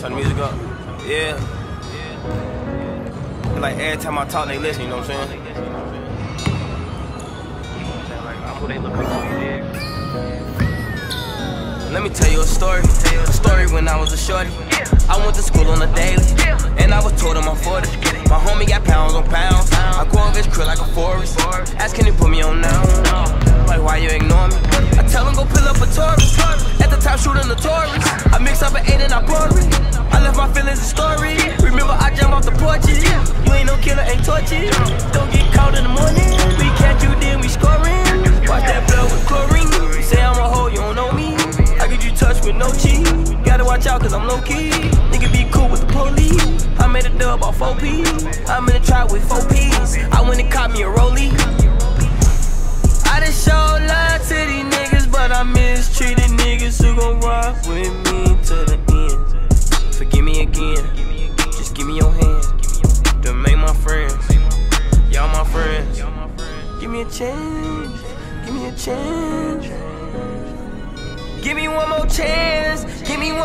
Turn the music up. Yeah. Like every time I talk, they listen, you know what I'm saying? Let me tell you a story. A story when I was a shorty. I went to school on a daily. And I was told I'm 40. My homie got pounds on pounds. I go over his crib like a forest. Ask can he put me on now? Like why you ignore me? I tell him go pull up a Taurus. At the top shooting the Taurus. I mix up an eight and I pour it. My feelings in story. Remember I jump off the porches. You ain't no killer, ain't torches. Don't get caught in the morning. We catch you, then we scoring. Watch that blood with chlorine. Say I'm a hoe, you don't know me. I get you touch with no cheat. Gotta watch out cause I'm low key. Nigga be cool with the police. I made a dub off 4 P. I'm in the trap with 4 P's. I went and caught me a rollie. I done show love to these niggas, but I mistreated niggas who gon' rock with me to the Give me a chance. Give me a chance. Give me one more chance. Give me one.